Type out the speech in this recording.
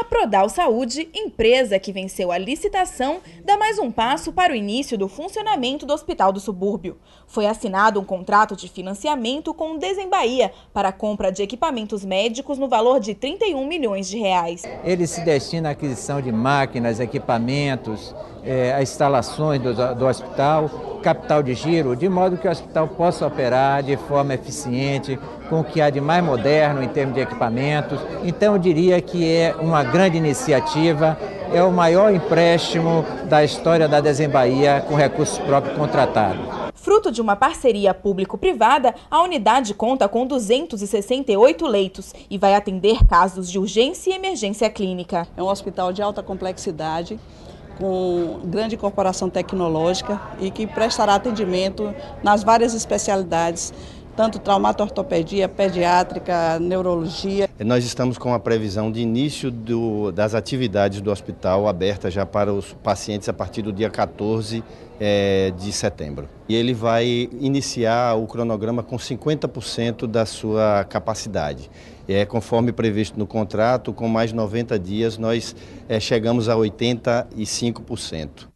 A Prodal Saúde, empresa que venceu a licitação, dá mais um passo para o início do funcionamento do Hospital do Subúrbio. Foi assinado um contrato de financiamento com o Desembahia para a compra de equipamentos médicos no valor de 31 milhões de reais. Ele se destina à aquisição de máquinas, equipamentos, é, as instalações do, do hospital, capital de giro, de modo que o hospital possa operar de forma eficiente, com o que há de mais moderno em termos de equipamentos. Então, eu diria que é uma grande iniciativa, é o maior empréstimo da história da Desembahia com recursos próprios contratados. Fruto de uma parceria público-privada, a unidade conta com 268 leitos e vai atender casos de urgência e emergência clínica. É um hospital de alta complexidade, com grande incorporação tecnológica e que prestará atendimento nas várias especialidades tanto traumatortopedia, pediátrica, neurologia. Nós estamos com a previsão de início do, das atividades do hospital aberta já para os pacientes a partir do dia 14 é, de setembro. E ele vai iniciar o cronograma com 50% da sua capacidade. É, conforme previsto no contrato, com mais 90 dias nós é, chegamos a 85%.